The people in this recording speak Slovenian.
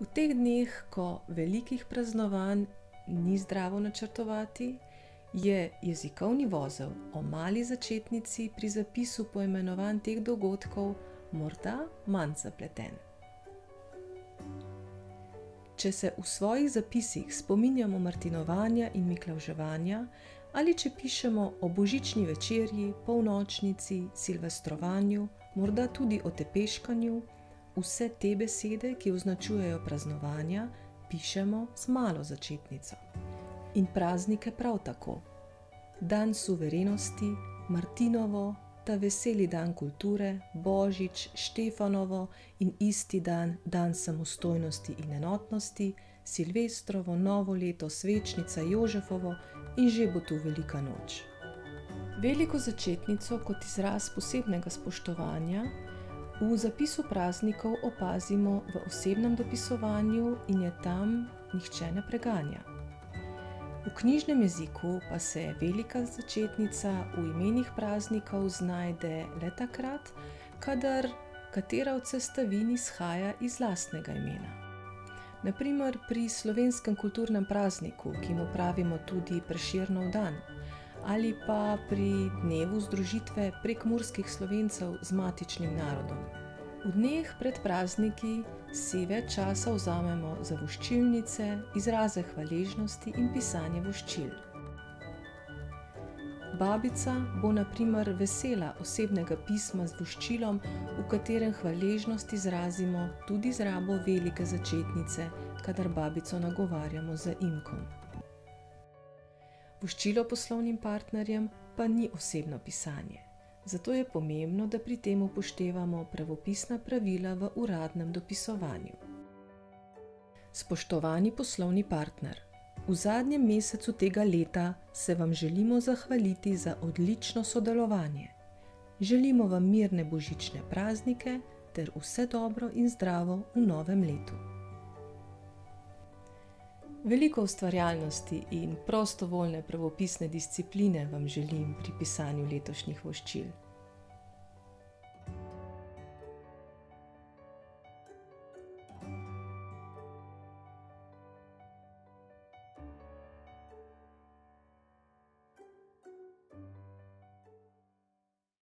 V teh dneh, ko velikih praznovanj ni zdravo načrtovati, je jezikovni vozel o mali začetnici pri zapisu poimenovanj teh dogodkov morda manj zapleten. Če se v svojih zapisih spominjamo martinovanja in miklavževanja ali če pišemo o božični večerji, polnočnici, silvestrovanju, morda tudi o tepeškanju, vse te besede, ki označujejo praznovanja, pišemo z malo začetnico. In praznike prav tako. Dan suverenosti, martinovo, ta veseli dan kulture, božič, štefanovo in isti dan, dan samostojnosti in enotnosti, silvestrovo, novo leto, svečnica, jožefovo in že bo tu velika noč. Veliko začetnico kot izraz posebnega spoštovanja v zapisu praznikov opazimo v osebnem dopisovanju in je tam nihče ne preganja. V knjižnem jeziku pa se velika začetnica v imenih praznikov znajde le takrat, kadar katera od sestavin izhaja iz lastnega imena. Na primer pri slovenskem kulturnem prazniku, ki mu pravimo tudi Prešernov dan, ali pa pri dnevu združitve prekmurskih Slovencev z matičnim narodom. V dneh pred prazniki si več časa vzamemo za voščilnice, izraze hvaležnosti in pisanje voščil. Babica bo na primer vesela osebnega pisma z voščilom, v katerem hvaležnost izrazimo tudi z rabo velike začetnice, kadar babico nagovarjamo z imkom. Voščilo poslovnim partnerjem pa ni osebno pisanje, zato je pomembno, da pri tem upoštevamo pravopisna pravila v uradnem dopisovanju. Spoštovani poslovni partner, v zadnjem mesecu tega leta se vam želimo zahvaliti za odlično sodelovanje. Želimo vam mirne božične praznike ter vse dobro in zdravo v novem letu. Veliko ustvarjalnosti in prostovoljne pravopisne discipline vam želim pri pisanju letošnjih voščil.